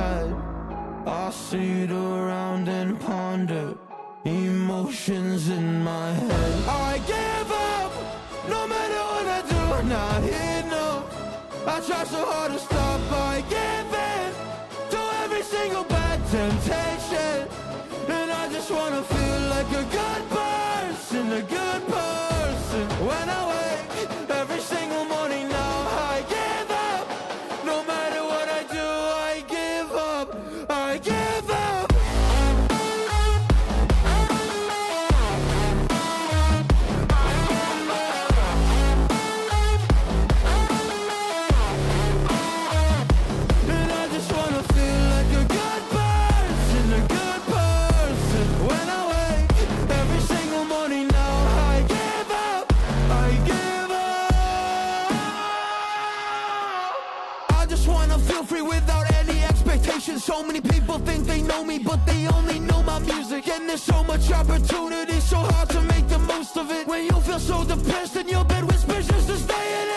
side. I sit around and ponder Emotions in my head. I give up No matter what I do I'm not enough I try so hard to stop I giving To every single bad temptation. And I just wanna feel like a good person A good person. When I wake so many people think they know me But they only know my music. And there's so much opportunity So hard to make the most of it. When you feel so depressed And your bed whispers just to stay in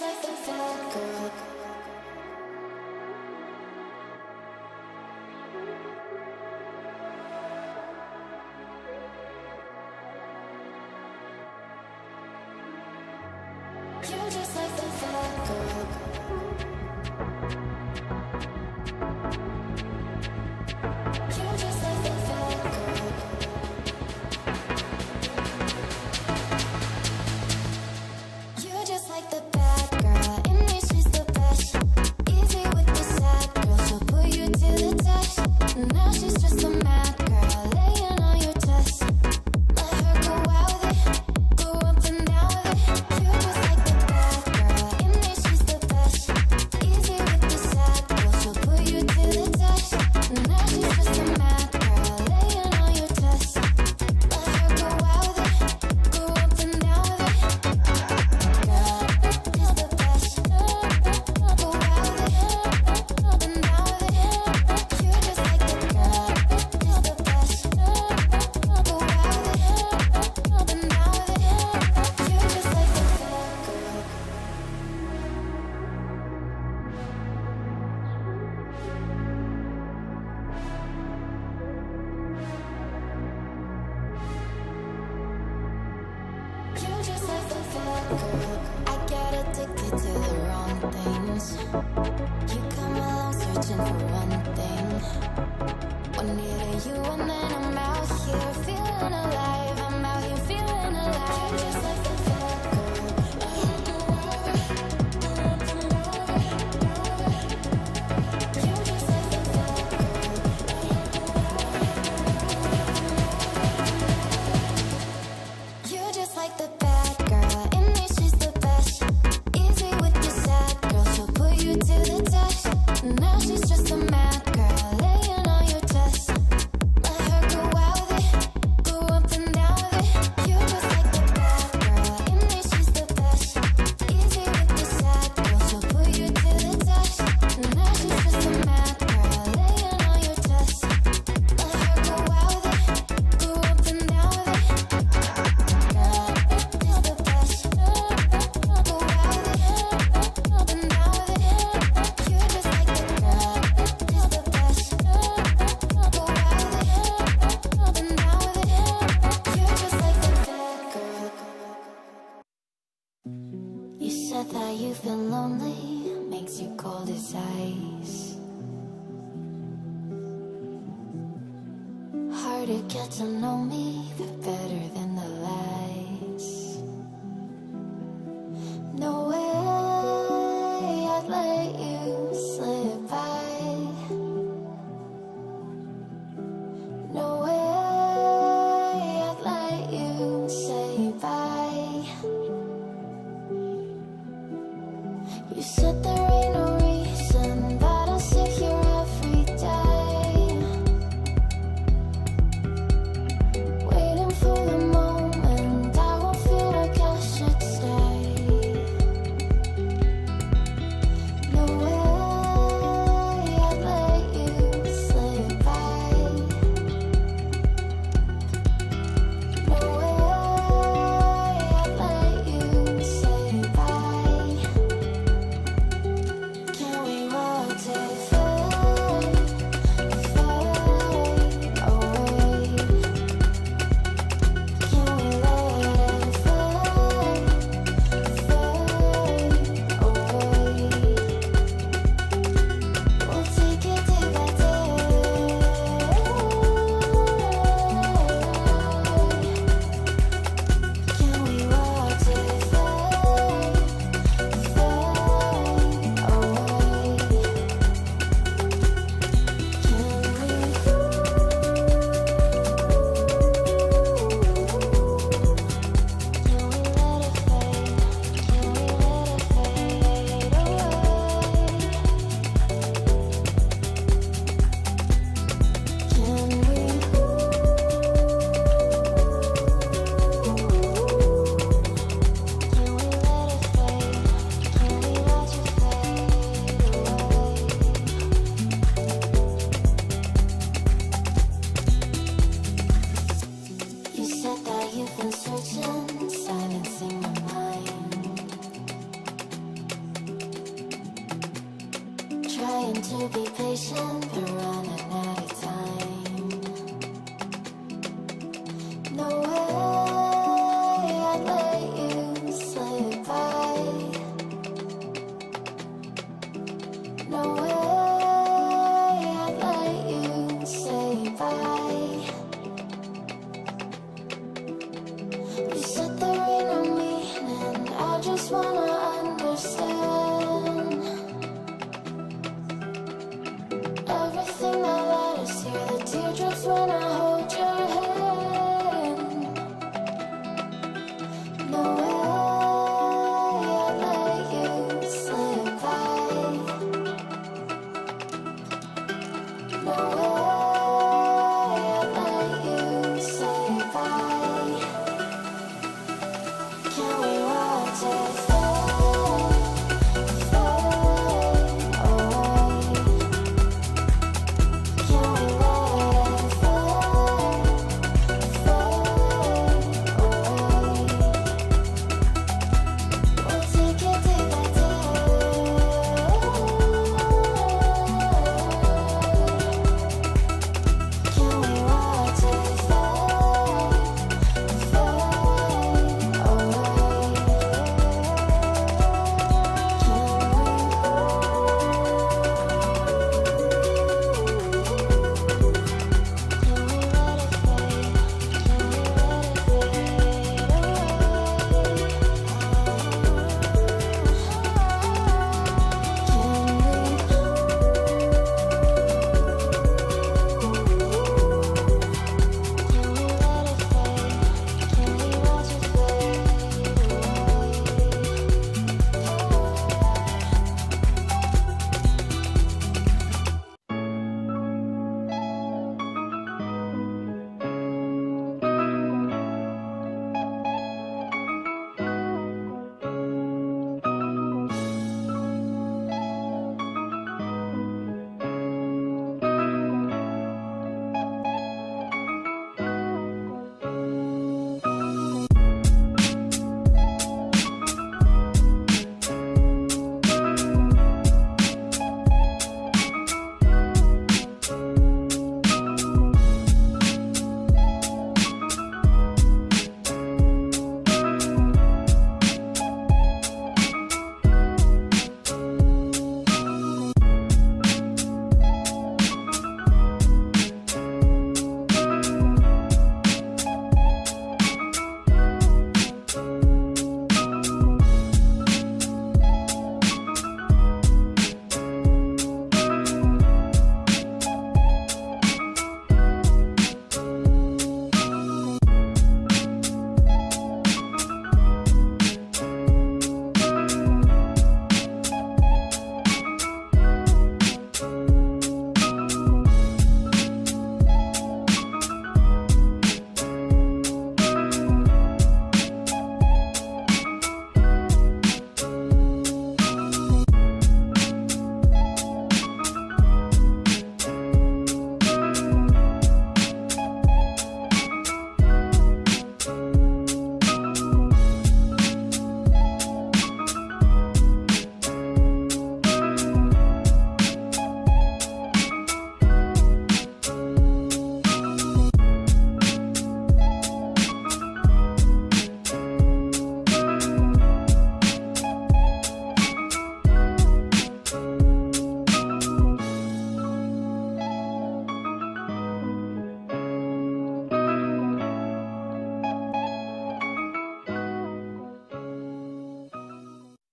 You